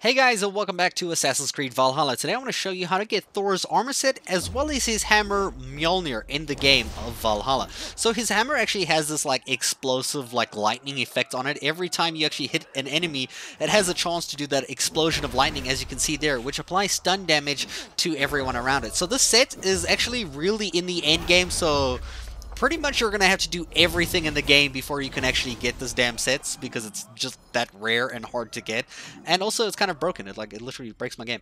Hey guys and welcome back to Assassin's Creed Valhalla. Today I want to show you how to get Thor's armor set as well as his hammer Mjolnir in the game of Valhalla. So his hammer actually has this like explosive like lightning effect on it. Every time you actually hit an enemy it has a chance to do that explosion of lightning as you can see there which applies stun damage to everyone around it. So this set is actually really in the end game so pretty much you're going to have to do everything in the game before you can actually get this damn sets because it's just that rare and hard to get. And also it's kind of broken. It like it literally breaks my game.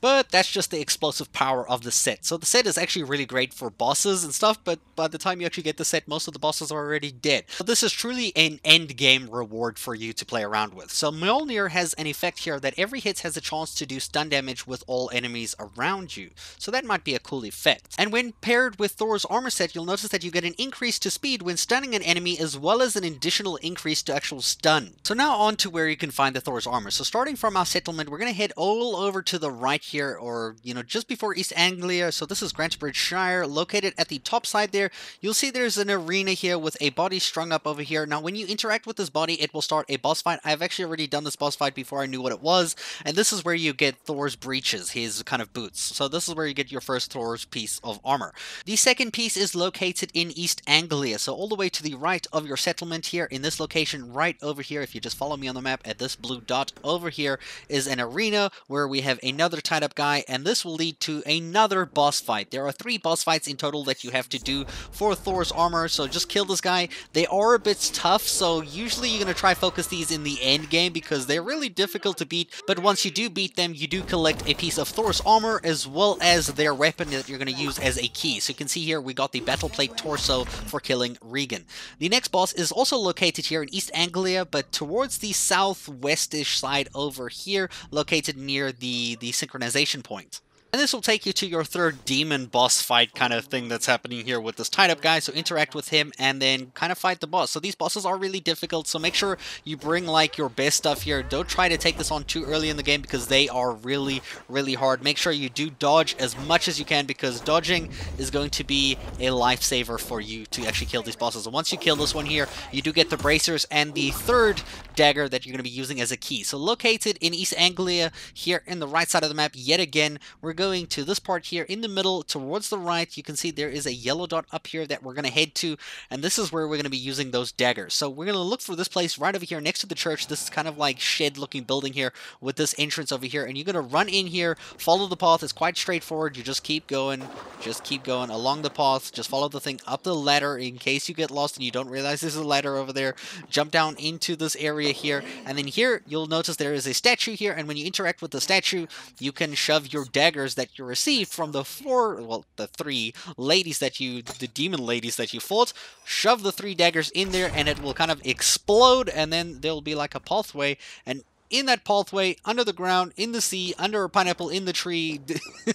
But that's just the explosive power of the set. So the set is actually really great for bosses and stuff, but by the time you actually get the set, most of the bosses are already dead. So this is truly an end game reward for you to play around with. So Mjolnir has an effect here that every hit has a chance to do stun damage with all enemies around you. So that might be a cool effect. And when paired with Thor's armor set, you'll notice that you get an increase to speed when stunning an enemy as well as an additional increase to actual stun. So now on to where you can find the Thor's armor. So starting from our settlement, we're going to head all over to the right here, or, you know, just before East Anglia. So this is Grantebridge Shire, located at the top side there. You'll see there's an arena here with a body strung up over here. Now, when you interact with this body, it will start a boss fight. I've actually already done this boss fight before I knew what it was, and this is where you get Thor's breeches, his kind of boots. So this is where you get your first Thor's piece of armor. The second piece is located in East Anglia, so all the way to the right of your settlement here in this location right over here. If you just follow me on the map at this blue dot over here is an arena where we have another tied up guy, and this will lead to another boss fight. There are three boss fights in total that you have to do for Thor's armor, so just kill this guy. They are a bit tough, so usually you're going to try focus these in the end game because they're really difficult to beat, but once you do beat them, you do collect a piece of Thor's armor as well as their weapon that you're going to use as a key. So you can see here we got the Battle Plate Torso for killing Regan. The next boss is also located here in East Anglia, but towards the southwestish side over here, located near the, the point. And this will take you to your third demon boss fight kind of thing that's happening here with this tied up guy. So interact with him and then kind of fight the boss. So these bosses are really difficult. So make sure you bring like your best stuff here. Don't try to take this on too early in the game because they are really, really hard. Make sure you do dodge as much as you can because dodging is going to be a lifesaver for you to actually kill these bosses. And once you kill this one here, you do get the bracers and the third dagger that you're going to be using as a key. So located in East Anglia here in the right side of the map yet again, we're going going to this part here in the middle towards the right. You can see there is a yellow dot up here that we're going to head to, and this is where we're going to be using those daggers. So we're going to look for this place right over here next to the church. This is kind of like shed-looking building here with this entrance over here, and you're going to run in here, follow the path. It's quite straightforward. You just keep going, just keep going along the path. Just follow the thing up the ladder in case you get lost and you don't realize there's a ladder over there. Jump down into this area here, and then here you'll notice there is a statue here, and when you interact with the statue, you can shove your daggers that you received from the four, well, the three ladies that you, the demon ladies that you fought, shove the three daggers in there and it will kind of explode and then there'll be like a pathway and in that pathway, under the ground, in the sea, under a pineapple in the tree,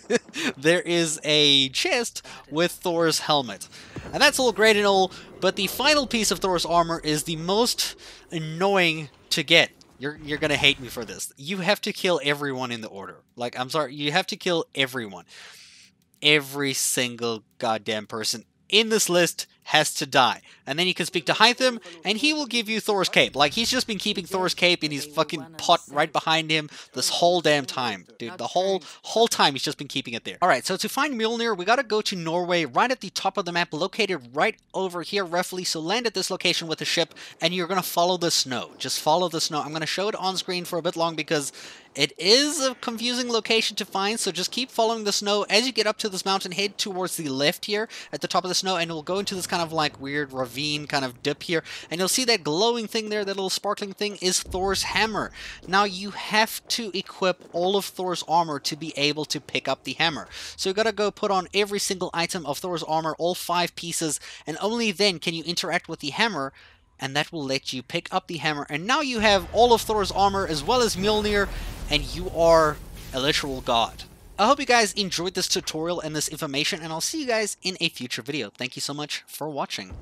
there is a chest with Thor's helmet. And that's all great and all, but the final piece of Thor's armor is the most annoying to get. You're you're gonna hate me for this. You have to kill everyone in the order. Like I'm sorry, you have to kill everyone. Every single goddamn person in this list has to die. And then you can speak to Hytham, and he will give you Thor's cape. Like, he's just been keeping Thor's cape in his fucking pot right behind him this whole damn time. Dude, the whole whole time he's just been keeping it there. Alright, so to find Mjolnir, we gotta go to Norway, right at the top of the map, located right over here roughly. So land at this location with the ship, and you're gonna follow the snow. Just follow the snow. I'm gonna show it on screen for a bit long because it is a confusing location to find, so just keep following the snow. As you get up to this mountain, head towards the left here at the top of the snow, and we'll go into this kind of like weird ravine kind of dip here, and you'll see that glowing thing there, that little sparkling thing, is Thor's hammer. Now, you have to equip all of Thor's armor to be able to pick up the hammer. So you gotta go put on every single item of Thor's armor, all five pieces, and only then can you interact with the hammer and that will let you pick up the hammer. And now you have all of Thor's armor as well as Mjolnir, and you are a literal god. I hope you guys enjoyed this tutorial and this information, and I'll see you guys in a future video. Thank you so much for watching.